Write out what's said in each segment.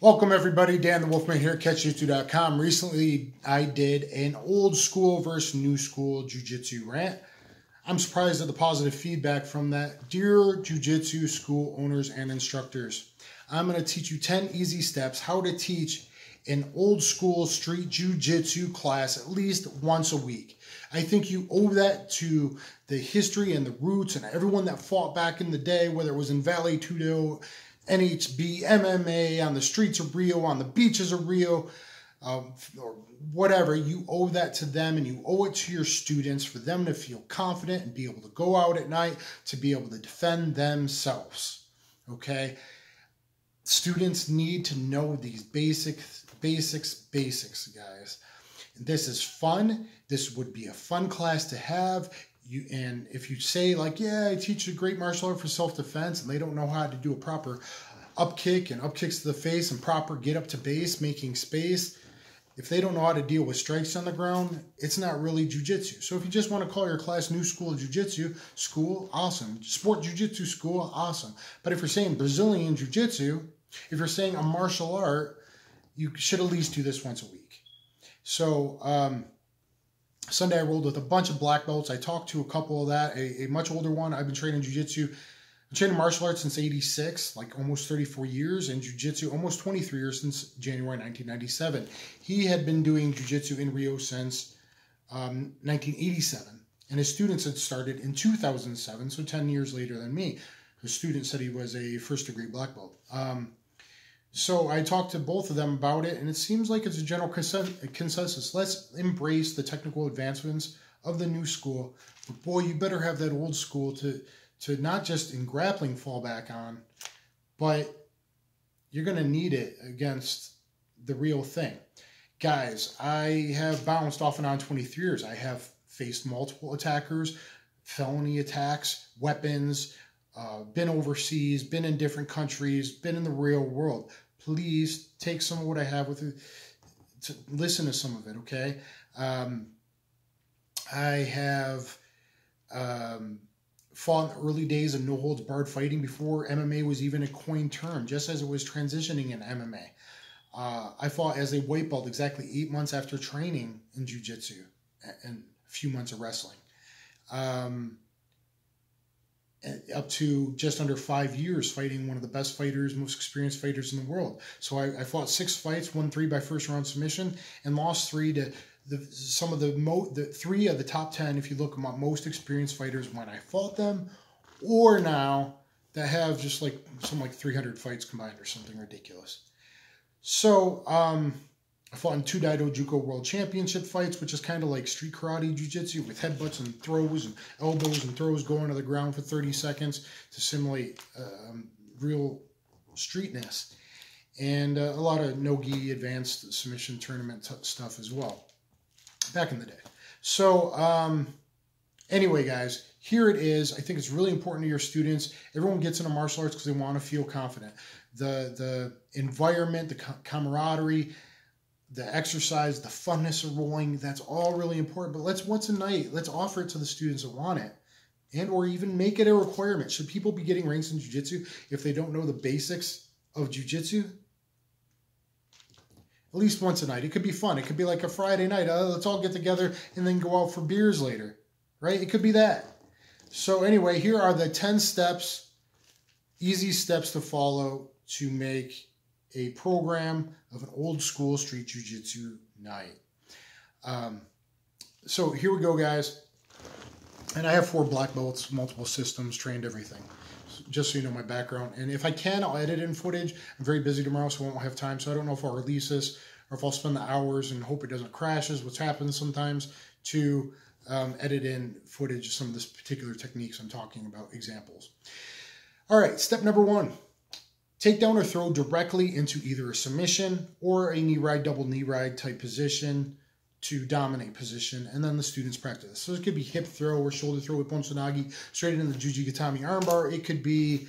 Welcome everybody, Dan the Wolfman here at catchjitsu.com. Recently I did an old school versus new school jiu-jitsu rant. I'm surprised at the positive feedback from that. Dear jiu-jitsu school owners and instructors, I'm going to teach you 10 easy steps how to teach an old school street jiu-jitsu class at least once a week. I think you owe that to the history and the roots and everyone that fought back in the day, whether it was in Vale Tudo, NHB, MMA, on the streets of Rio, on the beaches of Rio, um, or whatever, you owe that to them and you owe it to your students for them to feel confident and be able to go out at night to be able to defend themselves. Okay? Students need to know these basic basics, basics, guys. This is fun. This would be a fun class to have. You and if you say like, yeah, I teach a great martial art for self-defense, and they don't know how to do a proper up kick and up kicks to the face and proper get up to base, making space. If they don't know how to deal with strikes on the ground, it's not really jujitsu. So if you just want to call your class New School Jiu-Jitsu School, awesome. Sport Jiu-Jitsu School, awesome. But if you're saying Brazilian Jiu-Jitsu, if you're saying a martial art, you should at least do this once a week. So um, Sunday I rolled with a bunch of black belts. I talked to a couple of that, a, a much older one. I've been training jiu-jitsu. I've training martial arts since 86, like almost 34 years, and jiu-jitsu almost 23 years since January 1997. He had been doing jiu-jitsu in Rio since um, 1987, and his students had started in 2007, so 10 years later than me. His student said he was a first-degree black belt. Um, so I talked to both of them about it, and it seems like it's a general consensus. Let's embrace the technical advancements of the new school. But boy, you better have that old school to to not just in grappling fall back on, but you're going to need it against the real thing. Guys, I have bounced off and on 23 years. I have faced multiple attackers, felony attacks, weapons, uh, been overseas, been in different countries, been in the real world. Please take some of what I have with you, to listen to some of it, okay? Um, I have um, fought in the early days of no holds barred fighting before MMA was even a coined term, just as it was transitioning in MMA. Uh, I fought as a white belt exactly eight months after training in jiu jitsu and a few months of wrestling. Um, up to just under five years fighting one of the best fighters, most experienced fighters in the world. So I, I fought six fights, won three by first round submission, and lost three to the, some of the mo the three of the top ten. If you look at my most experienced fighters when I fought them, or now that have just like some like 300 fights combined or something ridiculous. So um, fought in two Daido Juku World Championship fights, which is kind of like street karate jiu-jitsu with headbutts and throws and elbows and throws going to the ground for 30 seconds to simulate um, real streetness. And uh, a lot of no-gi advanced submission tournament stuff as well back in the day. So um, anyway, guys, here it is. I think it's really important to your students. Everyone gets into martial arts because they want to feel confident. The, the environment, the camaraderie, the exercise, the funness of rolling, that's all really important. But let's once a night, let's offer it to the students that want it. And or even make it a requirement. Should people be getting ranks in jiu-jitsu if they don't know the basics of jiu-jitsu? At least once a night. It could be fun. It could be like a Friday night. Uh, let's all get together and then go out for beers later. Right? It could be that. So anyway, here are the 10 steps, easy steps to follow to make a program of an old school street jiu-jitsu night. Um, so here we go, guys. And I have four black belts, multiple systems, trained everything. Just so you know my background. And if I can, I'll edit in footage. I'm very busy tomorrow, so I won't have time. So I don't know if I'll release this or if I'll spend the hours and hope it doesn't crash, is what's happened sometimes, to um, edit in footage of some of this particular techniques I'm talking about, examples. All right, step number one Take down or throw directly into either a submission or a knee ride, double knee ride type position to dominate position, and then the students practice. So it could be hip throw or shoulder throw with Ponchanagi straight into the Juji Gatame armbar. It could be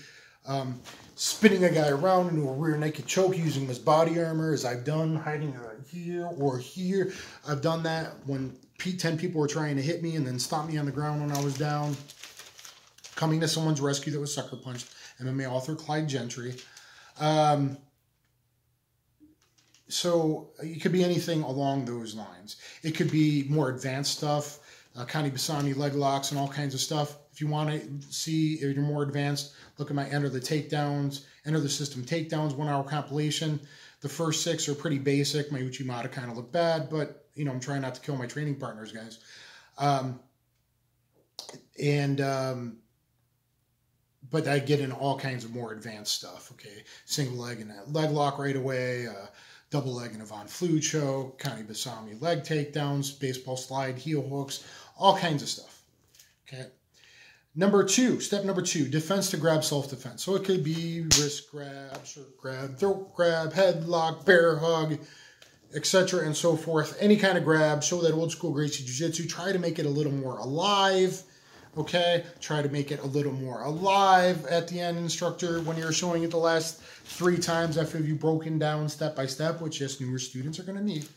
um, spinning a guy around into a rear naked choke using his body armor, as I've done, hiding here or here. I've done that when 10 people were trying to hit me and then stop me on the ground when I was down. Coming to someone's rescue that was sucker punched. MMA author Clyde Gentry. Um, so it could be anything along those lines. It could be more advanced stuff, uh, Kani Basami leg locks and all kinds of stuff. If you want to see if you're more advanced, look at my Enter the Takedowns, Enter the System Takedowns one hour compilation. The first six are pretty basic. My Uchimata kind of look bad, but you know I'm trying not to kill my training partners, guys. Um, and um, but I get in all kinds of more advanced stuff. Okay, single leg and leg lock right away. Uh, double leg and a Von Flue choke, Kani Basami leg takedowns, baseball slide, heel hooks, all kinds of stuff. Okay. Number two, step number two, defense to grab self-defense. So it could be wrist grab, shirt grab, throat grab, headlock, bear hug, etc. and so forth. Any kind of grab, show that old school Gracie Jiu-Jitsu. Try to make it a little more alive okay? Try to make it a little more alive at the end, instructor, when you're showing it the last three times after you've broken down step by step, which yes, newer students are going to need.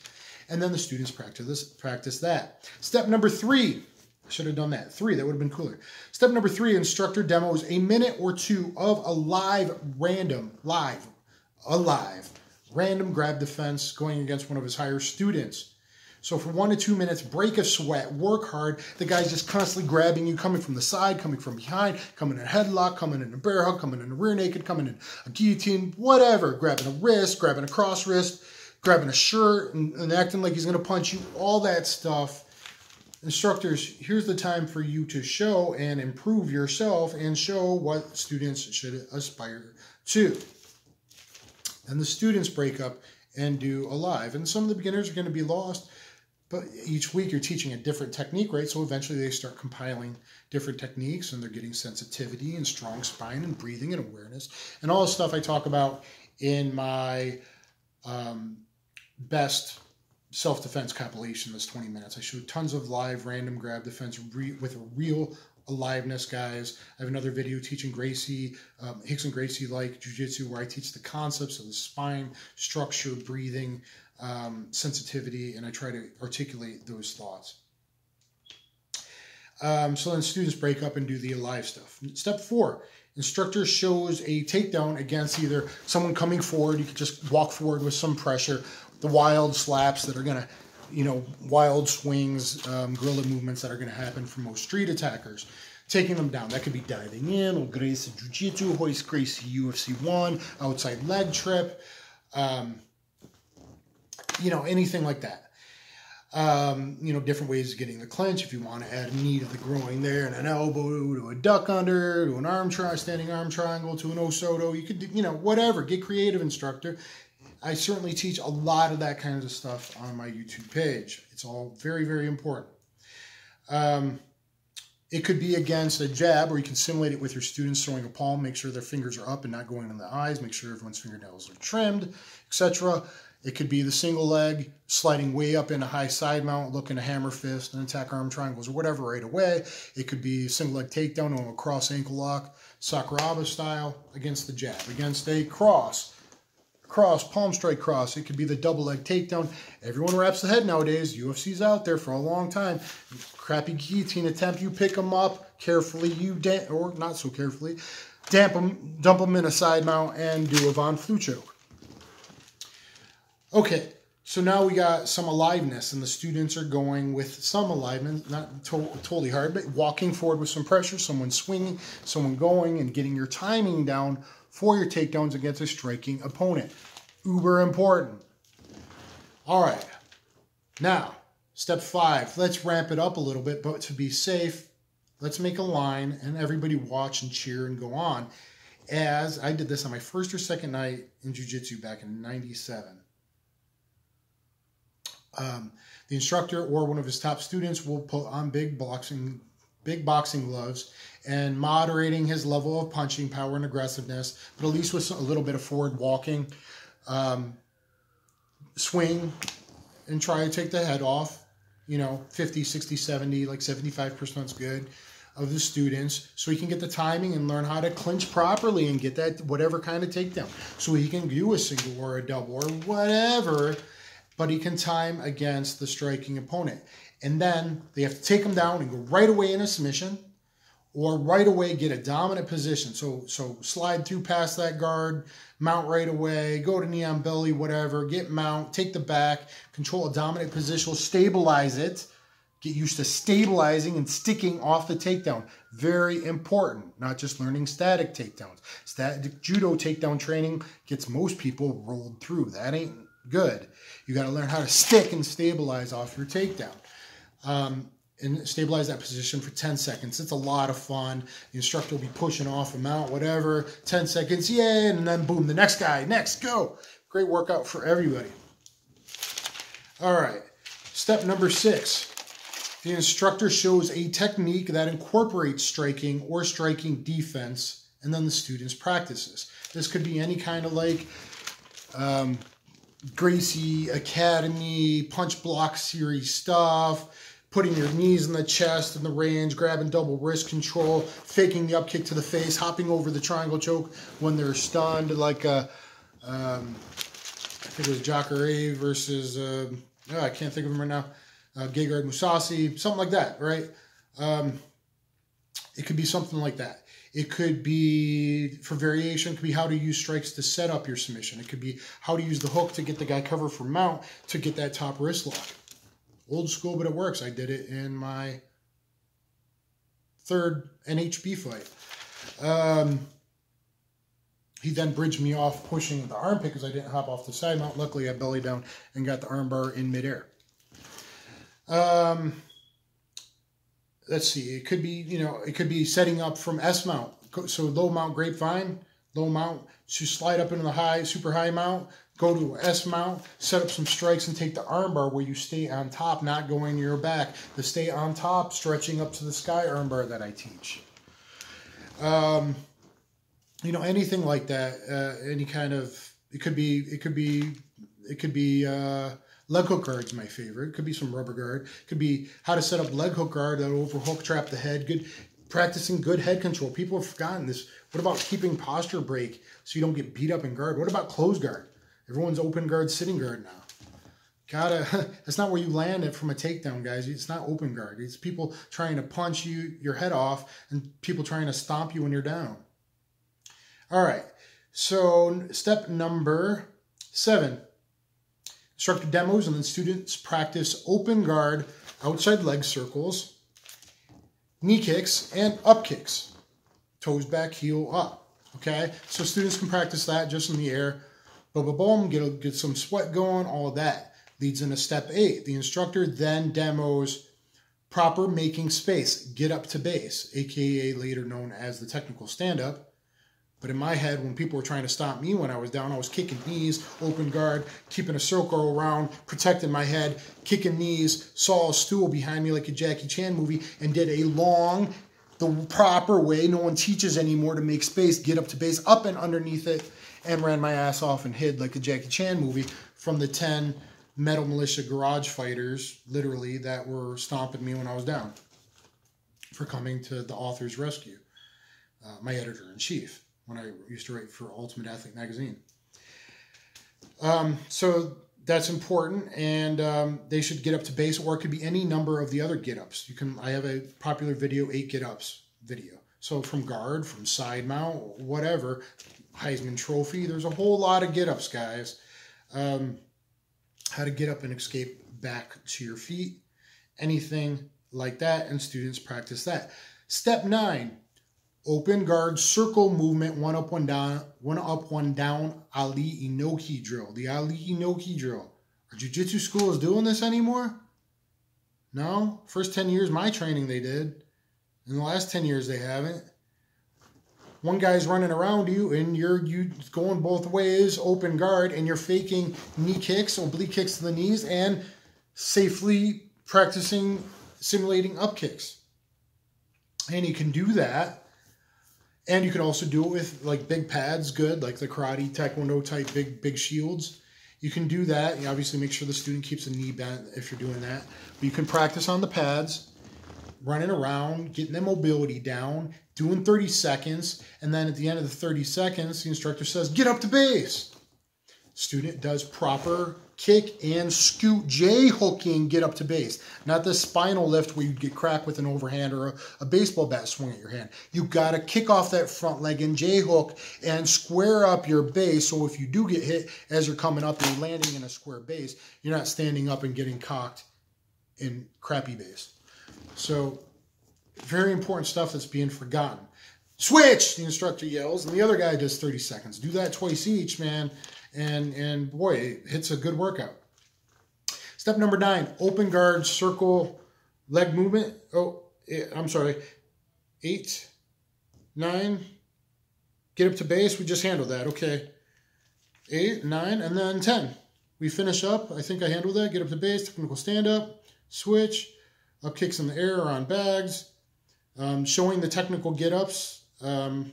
And then the students practice this, practice that. Step number three, should have done that. Three, that would have been cooler. Step number three, instructor demos a minute or two of a live, random, live, alive, random grab defense going against one of his higher students. So for one to two minutes, break a sweat, work hard. The guy's just constantly grabbing you, coming from the side, coming from behind, coming in a headlock, coming in a bear hug, coming in a rear naked, coming in a guillotine, whatever. Grabbing a wrist, grabbing a cross wrist, grabbing a shirt, and, and acting like he's going to punch you. All that stuff. Instructors, here's the time for you to show and improve yourself and show what students should aspire to. And the students break up and do a live. And some of the beginners are going to be lost but each week you're teaching a different technique, right? So eventually they start compiling different techniques and they're getting sensitivity and strong spine and breathing and awareness and all the stuff I talk about in my um, best self-defense compilation that's 20 minutes. I show tons of live random grab defense re- with real aliveness, guys. I have another video teaching Gracie, um, Rickson Gracie like jujitsu, where I teach the concepts of the spine, structure, breathing, um, sensitivity, and I try to articulate those thoughts. Um, so then students break up and do the alive stuff. Step four, instructor shows a takedown against either someone coming forward, you could just walk forward with some pressure, the wild slaps that are going to, you know, wild swings, um, guerrilla movements that are going to happen for most street attackers. Taking them down. That could be diving in, or Gracie Jiu Jitsu, Royce Gracie UFC 1, outside leg trip. Um, you know, anything like that. Um, you know, different ways of getting the clinch. If you want to add a knee to the groin there and an elbow to a duck under, to an arm try, standing arm triangle, to an Osoto, you could, you know, whatever. Get creative, instructor. I certainly teach a lot of that kind of stuff on my YouTube page. It's all very, very important. Um, it could be against a jab, or you can simulate it with your students throwing a palm. Make sure their fingers are up and not going in the eyes. Make sure everyone's fingernails are trimmed, etc. It could be the single leg, sliding way up in a high side mount, looking a hammer fist and attack arm triangles or whatever right away. It could be single leg takedown or a cross ankle lock, Sakuraba style against the jab, against a cross, cross, palm strike cross. It could be the double leg takedown. Everyone wraps the head nowadays. UFC's out there for a long time. Crappy guillotine attempt, you pick them up carefully, you damp, or not so carefully, damp them, dump them in a side mount and do a Von choke. Okay, so now we got some aliveness, and the students are going with some aliveness, not to totally hard, but walking forward with some pressure, someone swinging, someone going, and getting your timing down for your takedowns against a striking opponent. Uber important. All right, now, step five, let's ramp it up a little bit, but to be safe, let's make a line and everybody watch and cheer and go on. As I did this on my first or second night in Jiu Jitsu back in 97 um, the instructor or one of his top students will put on big boxing big boxing gloves and moderating his level of punching power and aggressiveness, but at least with a little bit of forward walking. Um, swing and try to take the head off, you know, 50, 60, 70, like 75% is good of the students so he can get the timing and learn how to clinch properly and get that whatever kind of takedown. So he can do a single or a double or whatever but he can time against the striking opponent. And then they have to take him down and go right away in a submission, or right away get a dominant position. So so slide through past that guard, mount right away, go to knee on belly, whatever, get mount, take the back, control a dominant position, stabilize it, get used to stabilizing and sticking off the takedown. Very important, not just learning static takedowns. Static judo takedown training gets most people rolled through. That ain't good. You got to learn how to stick and stabilize off your takedown. Um, and stabilize that position for 10 seconds. It's a lot of fun. The instructor will be pushing off mount, whatever. 10 seconds, yay, and then boom, the next guy, next, go. Great workout for everybody. All right, step number six. The instructor shows a technique that incorporates striking or striking defense, and then the students practices. This could be any kind of like um, Gracie Academy, punch block series stuff, putting your knees in the chest in the range, grabbing double wrist control, faking the up kick to the face, hopping over the triangle choke when they're stunned, like a, uh, um, I think it was Jacare versus, uh, oh, I can't think of him right now, uh, Gegard Mousasi, something like that, right? Um, it could be something like that. It could be, for variation, it could be how to use strikes to set up your submission. It could be how to use the hook to get the guy covered for mount to get that top wrist lock old school, but it works. I did it in my third NHB fight. Um, he then bridged me off pushing the armpit because I didn't hop off the side mount. Luckily, I belly down and got the armbar in midair. Um, let's see. It could be, you know, it could be setting up from S mount. So low mount grapevine, low mount to slide up into the high, super high mount, go to S mount, set up some strikes, and take the armbar where you stay on top, not going to your back. The stay on top, stretching up to the sky armbar that I teach. Um, you know, anything like that. Uh, any kind of it could be it could be it could be uh, leg hook guard's my favorite. It could be some rubber guard. It could be how to set up leg hook guard that overhook trap the head. Good practicing good head control. People have forgotten this. What about keeping posture break so you don't get beat up in guard? What about close guard? Everyone's open guard, sitting guard now. Gotta, that's not where you land it from a takedown, guys. It's not open guard. It's people trying to punch you, your head off, and people trying to stomp you when you're down. All right, so step number seven. Instructor demos and then students practice open guard, outside leg circles, knee kicks, and up kicks. Toes back, heel up. Okay, so students can practice that just in the air boom, boom, boom, get, get some sweat going, all of that. Leads into step eight. The instructor then demos proper making space, get up to base, aka later known as the technical stand up. But in my head, when people were trying to stop me when I was down, I was kicking knees, open guard, keeping a circle around, protecting my head, kicking knees, saw a stool behind me like a Jackie Chan movie, and did a long, the proper way no one teaches anymore to make space, get up to base, up and underneath it, and ran my ass off and hid like a Jackie Chan movie from the 10 Metal Militia garage fighters, literally, that were stomping me when I was down for coming to the author's rescue, uh, my editor in chief, when I used to write for Ultimate Athlete magazine. Um, so that's important, and um, they should get up to base, or it could be any number of the other get ups. You can. I have a popular video, eight get ups video. So from guard, from side mount, whatever, Heisman Trophy. There's a whole lot of get ups, guys. Um, how to get up and escape back to your feet, anything like that, and students practice that. Step nine, open guard circle movement, one up, one down, one up, one down, Ali Inoki drill. The Ali Inoki drill. Are jiu-jitsu school is doing this anymore? No? First 10 years, my training they did. In the last 10 years, they haven't one guy's running around you and you're you going both ways, open guard, and you're faking knee kicks, oblique kicks to the knees, and safely practicing simulating up kicks. And you can do that. And you can also do it with like big pads, good, like the karate, taekwondo type big, big shields. You can do that. You obviously make sure the student keeps a knee bent if you're doing that. But you can practice on the pads running around, getting their mobility down, doing 30 seconds, and then at the end of the 30 seconds, the instructor says, get up to base. student does proper kick and scoot J hooking get up to base. Not the spinal lift where you'd get cracked with an overhand or a, a baseball bat swing at your hand. You got to kick off that front leg and J hook and square up your base. So if you do get hit as you're coming up, you're landing in a square base. You're not standing up and getting cocked in crappy base. So very important stuff that's being forgotten. Switch, the instructor yells, and the other guy does 30 seconds. Do that twice each, man and and boy, it hits a good workout. Step number nine: open guard circle leg movement. Oh, eh, I'm sorry, eight, nine. Get up to base. We just handled that. Okay, eight, nine, and then ten. We finish up. I think I handled that. Get up to base. Technical stand up. Switch. Up kicks in the air on bags. Um, showing the technical get ups. Um,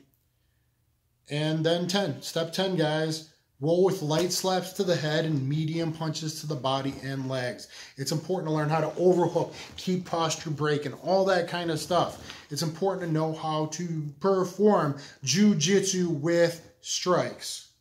and then 10. Step 10, guys. Roll with light slaps to the head and medium punches to the body and legs. It's important to learn how to overhook, keep posture break, and all that kind of stuff. It's important to know how to perform jujitsu with strikes.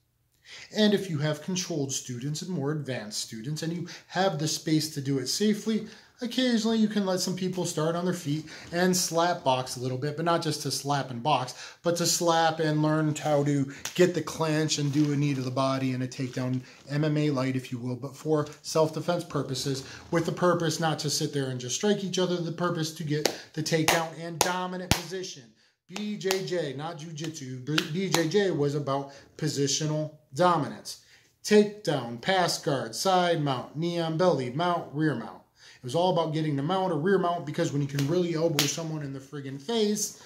And if you have controlled students and more advanced students and you have the space to do it safely, occasionally you can let some people start on their feet and slap box a little bit, but not just to slap and box, but to slap and learn how to get the clinch and do a knee to the body and a takedown, MMA light, if you will, but for self-defense purposes, with the purpose not to sit there and just strike each other, the purpose to get the takedown and dominant position. BJJ, not jujitsu. BJJ was about positional dominance. Takedown, pass guard, side mount, knee on belly, mount, rear mount. It was all about getting the mount or rear mount because when you can really elbow someone in the friggin' face,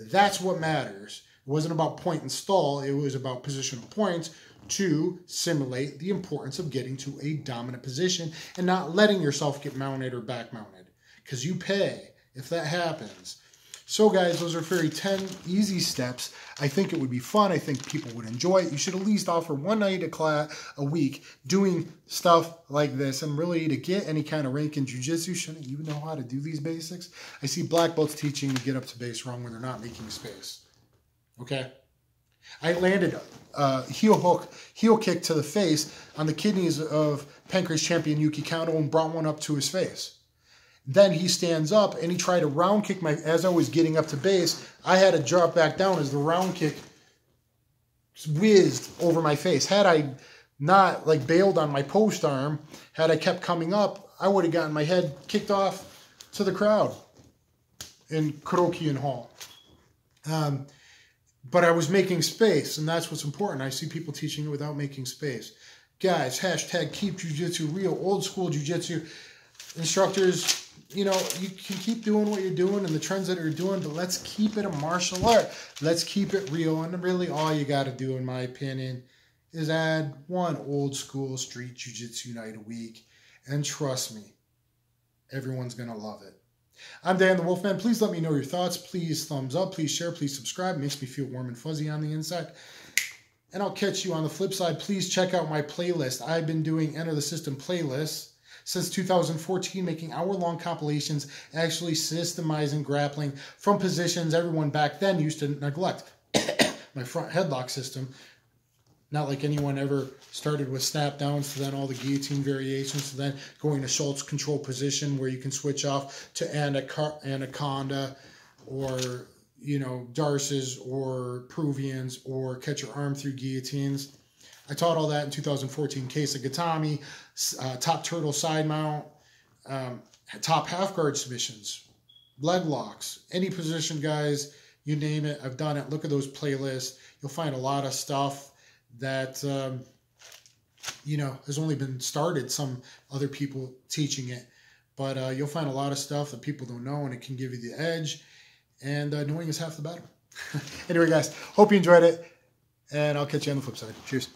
that's what matters. It wasn't about point and stall, it was about positional points to simulate the importance of getting to a dominant position and not letting yourself get mounted or back mounted. Because you pay if that happens. So guys, those are very 10 easy steps. I think it would be fun. I think people would enjoy it. You should at least offer one night a class a week doing stuff like this. And really to get any kind of rank in jiu-jitsu, shouldn't you know how to do these basics? I see black belts teaching to get up to base wrong when they're not making space. Okay? I landed a heel hook, heel kick to the face on the kidneys of Pancrase champion Yuki Kondo and brought one up to his face. Then he stands up and he tried to round kick my as I was getting up to base. I had to drop back down as the round kick whizzed over my face. Had I not like bailed on my post arm, had I kept coming up, I would have gotten my head kicked off to the crowd in Korakuen Hall. Um, but I was making space, and that's what's important. I see people teaching it without making space. Guys, hashtag keep jujitsu real, old school jujitsu instructors you know, you can keep doing what you're doing and the trends that you're doing, but let's keep it a martial art. Let's keep it real. And really, all you got to do, in my opinion, is add one old school street jiu-jitsu night a week. And trust me, everyone's going to love it. I'm Dan the Wolfman. Please let me know your thoughts. Please thumbs up. Please share. Please subscribe. It makes me feel warm and fuzzy on the inside. And I'll catch you on the flip side. Please check out my playlist. I've been doing Enter the System playlists since 2014, making hour long compilations, actually systemizing grappling from positions everyone back then used to neglect. My front headlock system, not like anyone ever started with snap downs to then all the guillotine variations to then going to Schultz control position where you can switch off to anaconda or you know D'Arces or Peruvians or catch your arm through guillotines. I taught all that in 2014. Kesa Gatame, uh, top turtle side mount, um, top half guard submissions, leg locks, any position, guys, you name it. I've done it. Look at those playlists. You'll find a lot of stuff that, um, you know, has only been started. Some other people teaching it. But uh, you'll find a lot of stuff that people don't know, and it can give you the edge. And uh, knowing is half the battle. anyway, guys, hope you enjoyed it, and I'll catch you on the flip side. Cheers.